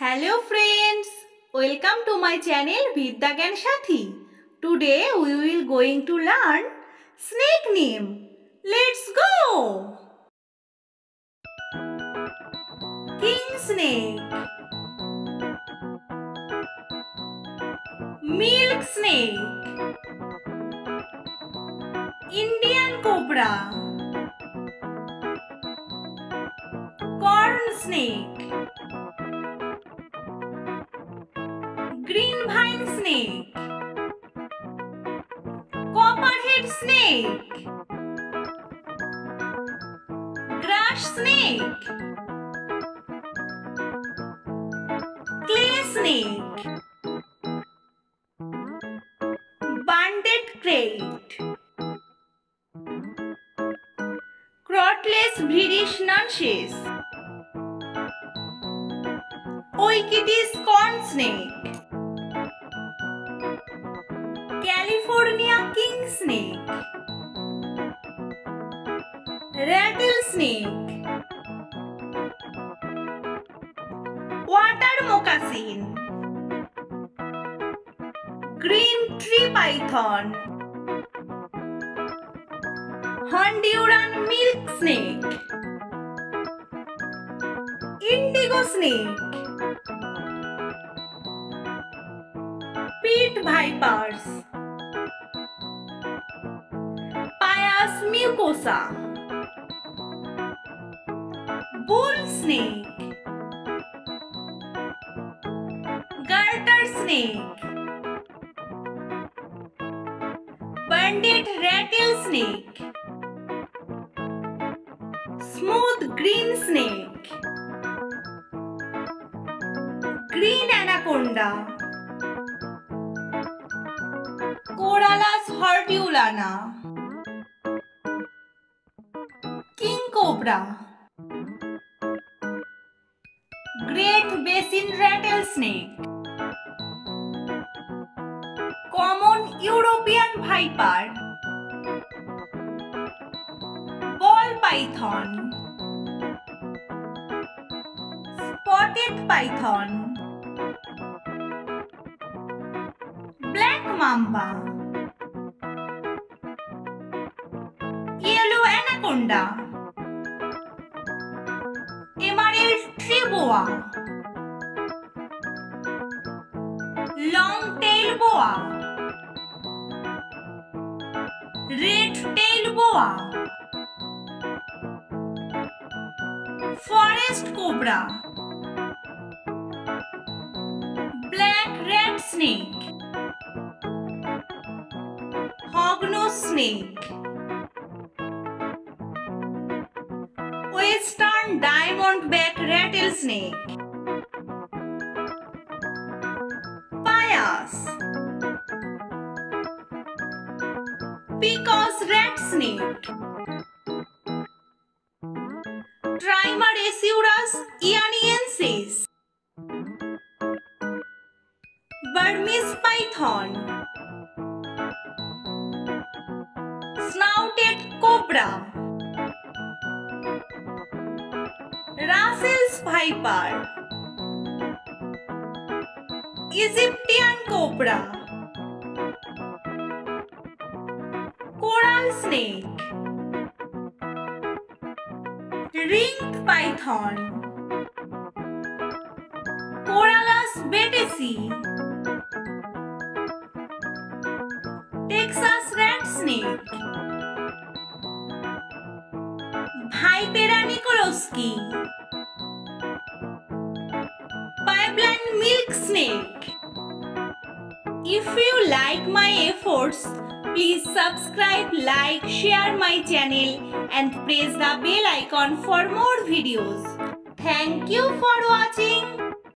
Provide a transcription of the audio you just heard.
Hello friends, welcome to my channel Vidyagan Sathi. Today we will going to learn snake name. Let's go! King snake Milk snake Indian cobra Corn snake snake grass snake clay snake banded crate crotless British nunches Oikitis corn snake California king snake rattlesnake water moccasin green tree python Honduran milk snake indigo snake pit vipers Pias mucosa snake garter snake banded rattlesnake smooth green snake green anaconda Corallus hortulana King cobra basin rattlesnake common European viper ball python spotted python black mamba yellow anaconda emerald tree boa boa Forest cobra. Black rat snake. Hognose snake. Western diamondback rattlesnake Picos rat snake Trimeresurus ianiensis Burmese python Snouted cobra Russell's viper Egyptian cobra Snake Ringed python. Corallus batesi Texas rat snake. Vipera nikolowski Pipeline milk snake. If you like my efforts, please subscribe, like, share my channel and press the bell icon for more videos. Thank you for watching.